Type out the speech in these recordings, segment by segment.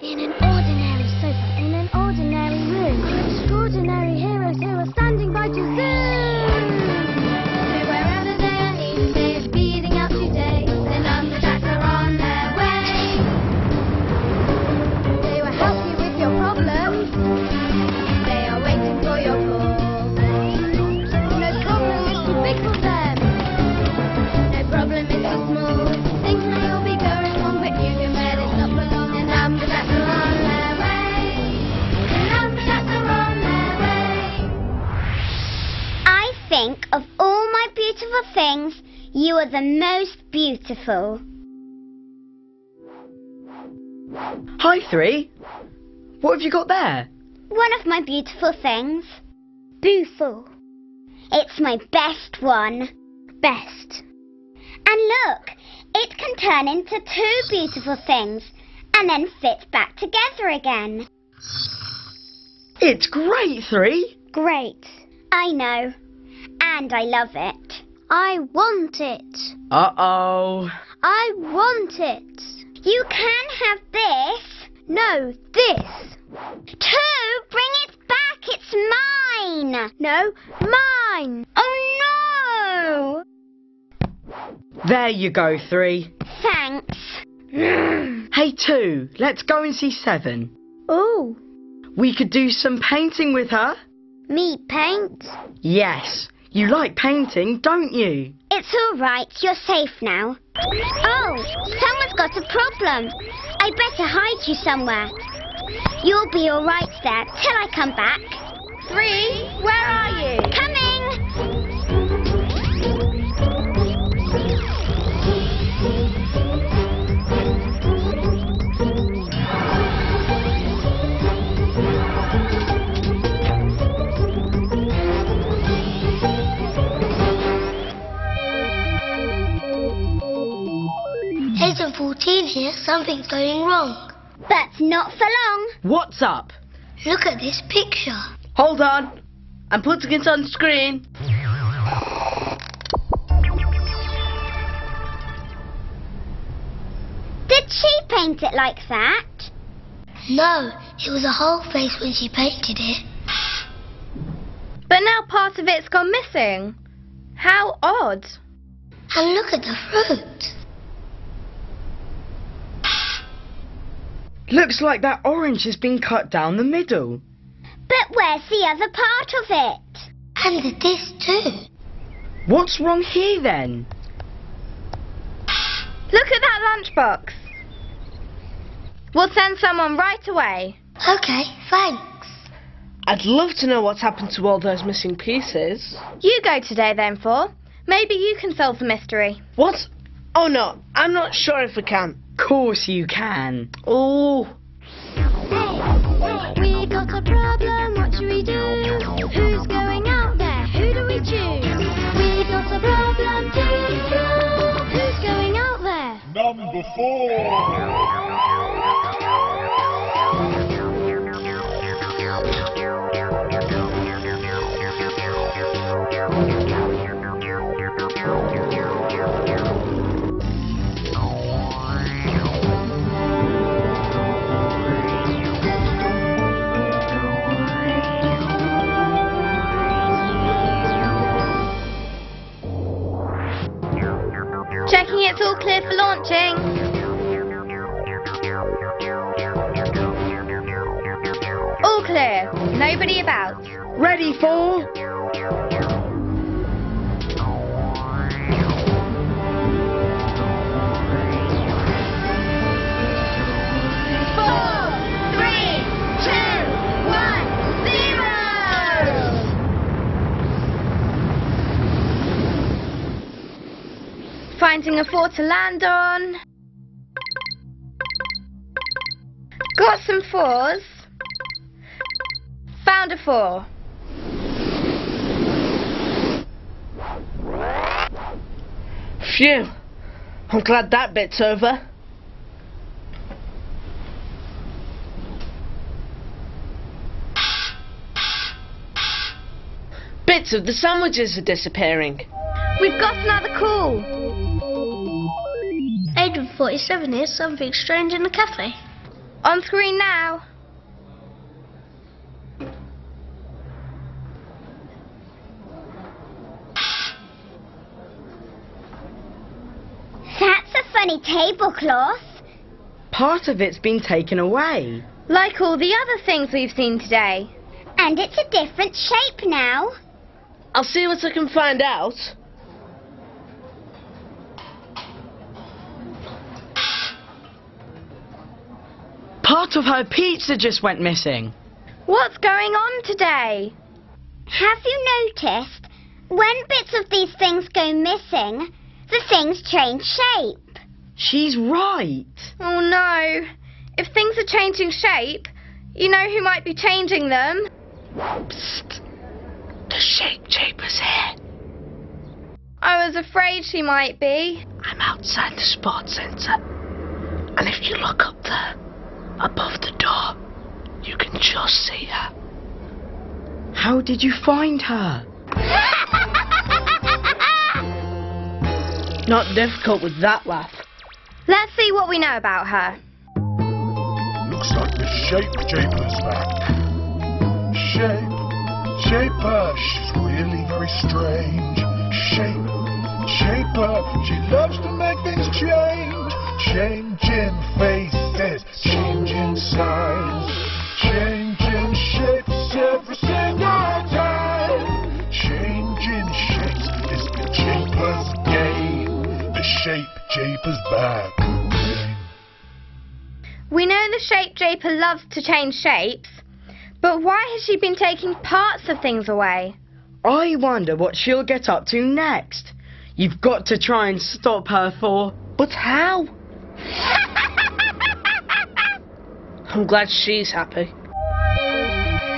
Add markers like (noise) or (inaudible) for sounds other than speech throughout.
In an ordinary things, you are the most beautiful. Hi, Three. What have you got there? One of my beautiful things. Beautiful. It's my best one. Best. And look, it can turn into two beautiful things and then fit back together again. It's great, Three. Great. I know. And I love it. I want it. Uh-oh. I want it. You can have this. No, this. Two, bring it back. It's mine. No, mine. Oh no. There you go, Three. Thanks. Hey, Two, let's go and see Seven. oh, We could do some painting with her. me paint. Yes. You like painting, don't you? It's all right. You're safe now. Oh, someone's got a problem. I better hide you somewhere. You'll be all right there till I come back. Three, where are you? Coming. Agent 14 here. Something's going wrong. But not for long. What's up? Look at this picture. Hold on. I'm putting it on screen. Did she paint it like that? No, it was a whole face when she painted it. But now part of it's gone missing. How odd. And look at the fruit. Looks like that orange has been cut down the middle. But where's the other part of it? And this too. What's wrong here then? Look at that lunchbox. We'll send someone right away. Okay, thanks. I'd love to know what's happened to all those missing pieces. You go today then, Four. Maybe you can solve the mystery. What? Oh no, I'm not sure if we can. Course you can. Oh, We got a problem, what should we do? Who's going out there? Who do we choose? We got a problem to. Who's going out there? Number four. Clear. Nobody about. Ready for? Four, three, two, one, zero! Finding a fort to land on. Got some fours. Found a four. phew. I'm glad that bit's over. Bits of the sandwiches are disappearing. We've got another call. Agent 47 here's something strange in the cafe. On screen now. That's a funny tablecloth. Part of it's been taken away. Like all the other things we've seen today. And it's a different shape now. I'll see what I can find out. Part of her pizza just went missing. What's going on today? Have you noticed? When bits of these things go missing, the things change shape. She's right. Oh no. If things are changing shape, you know who might be changing them? Psst. The shape Japer's here. I was afraid she might be. I'm outside the sports centre. And if you look up there, above the door, you can just see her. How did you find her? (laughs) Not difficult with that laugh. Let's see what we know about her. Looks like the Shape Japer's back. Shape, Shaper, she's really very strange. Shape, Shaper, she loves to make things change. Changing faces, changing size, changing Shape Japer's back. We know the shape Japer loves to change shapes, but why has she been taking parts of things away? I wonder what she'll get up to next. You've got to try and stop her Four. But how? (laughs) I'm glad she's happy.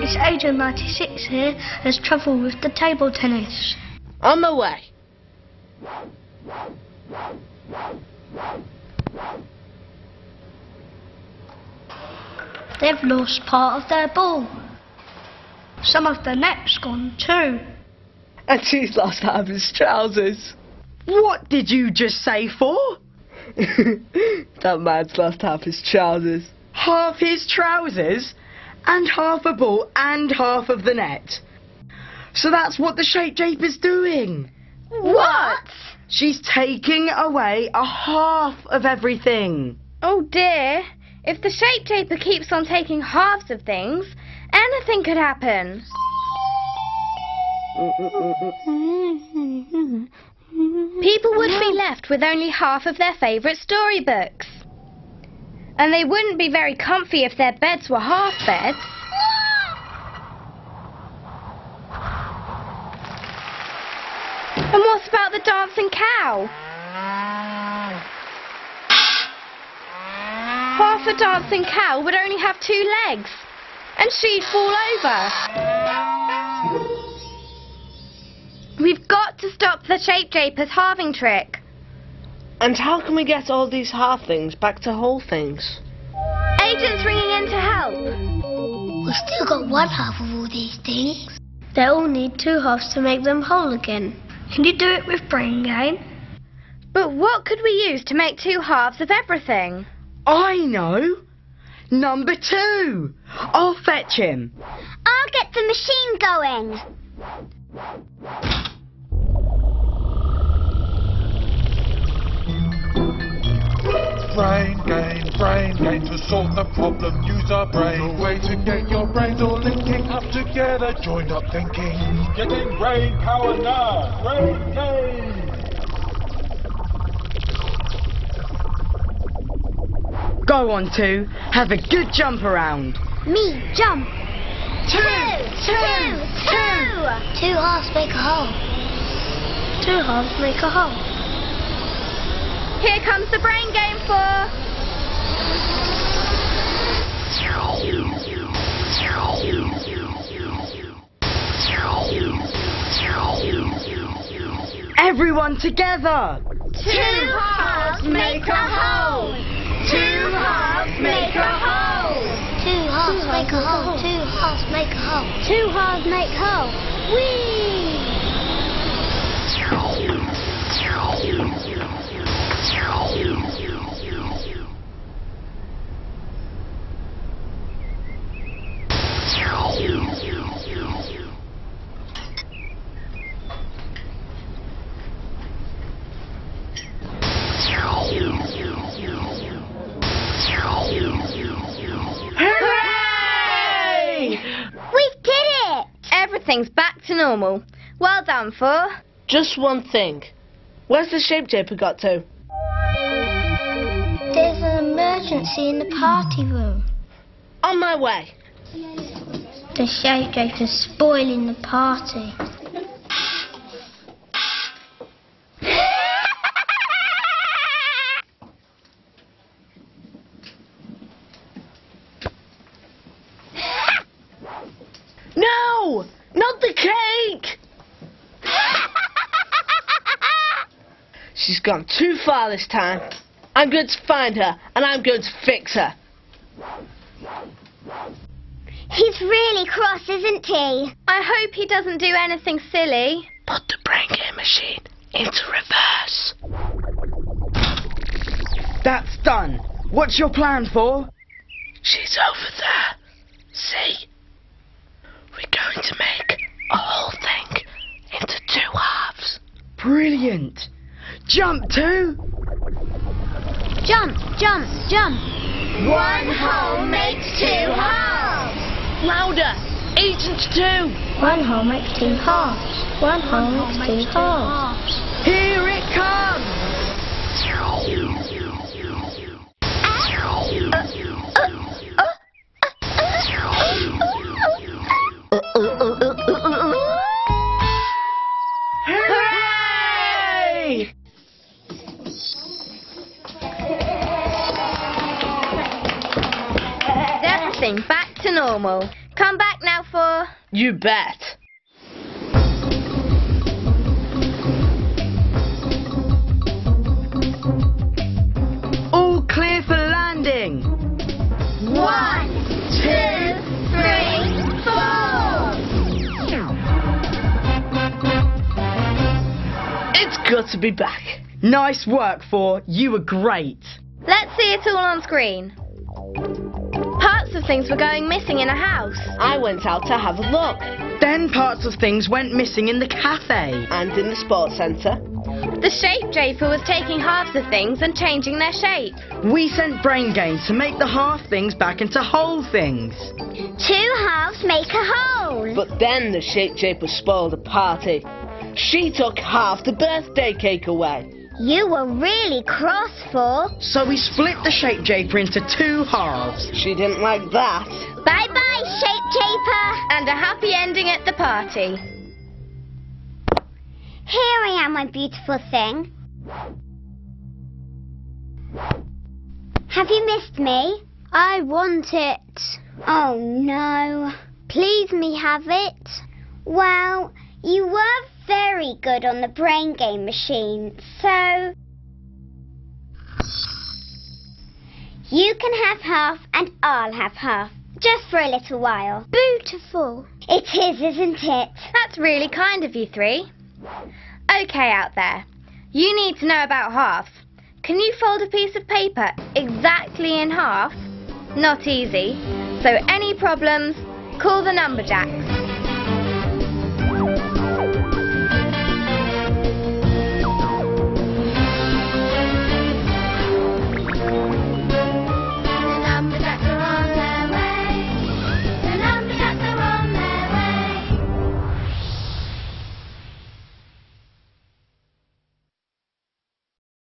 It's Agent 96 here. There's trouble with the table tennis. On my way. They've er lost part of their ball. Some of the net's gone too. And she's lost half of his trousers. What did you just say Four? (laughs) that man's lost half his trousers. Half his trousers? And half a ball and half of the net. So that's what the Shape Japer is doing. What? She's taking away a half of everything. Oh dear. If the shape Japer keeps on taking halves of things, anything could happen. People would be left with only half of their favourite storybooks. And they wouldn't be very comfy if their beds were half beds. And what about the dancing cow? Half a dancing cow would only have two legs, and she'd fall over. We've got to stop the Shape Japer's halving trick. And how can we get all these half things back to whole things? Agent's ringing in to help. We've still got one half of all these things. They all need two halves to make them whole again. Can you do it with brain game? But what could we use to make two halves of everything? I know. Number two. I'll fetch him. I'll get the machine going. Brain game, brain game to solve the problem. Use our brain. The way to get your brains all linking up together. Join up thinking. Getting brain power now. Brain game. Go on, two. Have a good jump around. Me jump. Two, two, two. Two halves make a whole. Two halves make a whole. Here comes the brain game Four. Everyone together. Two halves make a whole. Two halves make a whole. Two halves make a whole. Two halves make a whole. Two halves make a whole. Whee! (laughs) Everything's back to normal. Well done, Four. Just one thing. Where's the shape japer got to? There's an emergency in the party room. On my way. The shape is spoiling the party. No! Not the cake! She's gone too far this time. I'm going to find her and I'm going to fix her. He's really cross, isn't he? I hope he doesn't do anything silly. Put the brain game machine into reverse. That's done. What's your plan Four? She's over there. See? We're going to make a whole thing into two halves. Brilliant. Jump two. Jump, jump, jump. One whole makes two halves. Louder. Eight into two. One whole makes two halves. One whole makes two halves. Here it comes. Hooray! Everything back to normal. Come back now, Four. You bet. All clear for landing. One, two, three, four. It's good to be back. Nice work, Four you were great. Let's see it all on screen. Parts of things were going missing in a house. I went out to have a look. Then parts of things went missing in the cafe. And in the sports centre. The shape japer was taking halves of things and changing their shape. We sent Brain Game to make the half things back into whole things. Two halves make a whole. But then the shape japer spoiled the party. She took half the birthday cake away. You were really cross, Four. So we split the shape japer into two halves. She didn't like that. Bye bye, shape japer. And a happy ending at the party. Here I am, my beautiful thing. Have you missed me? I want it. Oh no. Please me have it. Well, you were very good on the brain game machine, so. You can have half and I'll have half. Just for a little while. Beautiful. It is, isn't it? That's really kind of you three. Okay, out there. You need to know about half. Can you fold a piece of paper exactly in half? Not easy. So, any problems, call the Numberjacks.